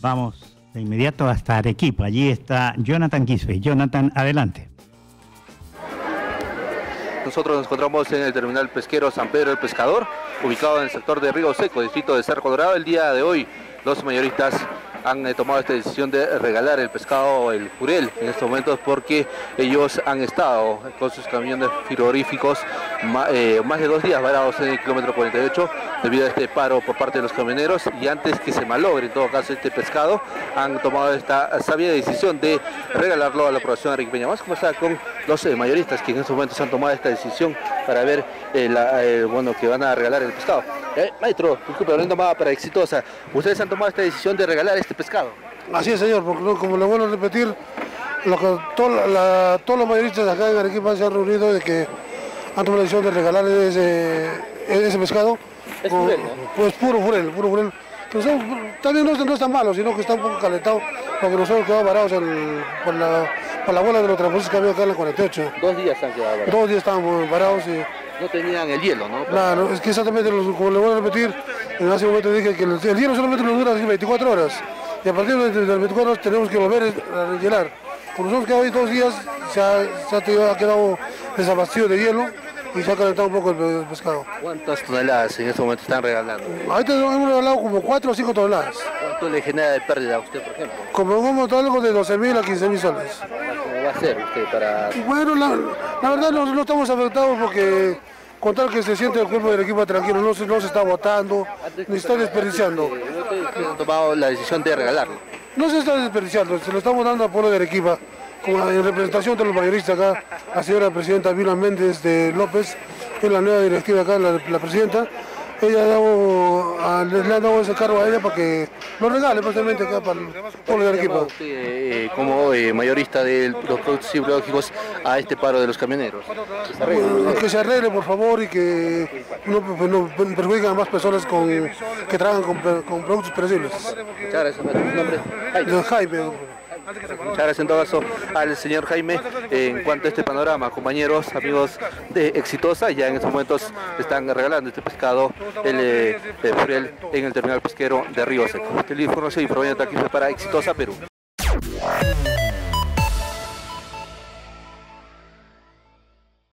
Vamos de inmediato hasta Arequipa. Allí está Jonathan Quispe. Jonathan, adelante. Nosotros nos encontramos en el terminal pesquero San Pedro el Pescador, ubicado en el sector de Río Seco, distrito de Cerro Colorado. El día de hoy, los mayoristas han eh, tomado esta decisión de regalar el pescado, el jurel, en estos momentos porque ellos han estado con sus camiones frigoríficos eh, más de dos días varados en el kilómetro 48 debido a este paro por parte de los camioneros y antes que se malogre en todo caso este pescado han tomado esta sabia decisión de regalarlo a la población arequipeña. Vamos a conversar con los eh, mayoristas que en estos momentos han tomado esta decisión para ver bueno, que van a regalar el pescado. maestro, disculpe, hablando más para exitosa, ustedes han tomado esta decisión de regalar este pescado. Así es, señor, porque como le vuelvo a repetir, lo que, todos los mayoristas de acá en Arequipa se han reunido de que han tomado la decisión de regalarle ese, pescado. Es jurel, ¿no? Pues puro jurel, puro jurel. también no, no, es tan malo, sino que está un poco calentado, porque nosotros quedamos varados por, la, por la bola de los transportes que había acá en la 48. Dos días han quedado varados. Dos días estábamos varados y... No tenían el hielo, ¿no? Claro, es que exactamente, como le voy a repetir, en ese momento dije que el, el hielo solamente nos dura 24 horas y a partir de las 24 horas tenemos que volver a rellenar. Por nosotros que hoy dos días se ha, se ha quedado desabastecido de hielo y se ha calentado un poco el, pescado. ¿Cuántas toneladas en este momento están regalando? Ahorita hemos regalado como 4 o 5 toneladas. ¿Cuánto le genera de pérdida a usted, por ejemplo? Como un algo de 12.000 a 15.000 soles. ¿Cómo va a ser usted para...? Bueno, la, verdad no, no estamos afectados porque con tal que se siente el cuerpo del equipo tranquilo, no se, no se está votando, ni está desperdiciando. ¿No han tomado la decisión de regalarlo? No se está desperdiciando, se lo estamos dando a pueblo de Arequipa, en representación de los mayoristas acá, la señora presidenta Vila Méndez de López, que es la nueva directiva acá, la presidenta, ella le ha dado ese cargo a ella para que lo regale prácticamente acá para el pueblo de Arequipa. Eh, como eh, mayorista de los productos biológicos a este paro de los camioneros? que se arregle por favor y que no, pues, no perjudiquen a más personas con, que trabajan con, con productos perecibles. Muchas gracias. ¿Su nombre? Jaime. Muchas gracias en todo caso al señor Jaime en cuanto a este panorama. Compañeros, amigos de Exitosa, ya en estos momentos están regalando este pescado, el eh, en el terminal pesquero de Río Seco. El y proveniente aquí para Exitosa Perú.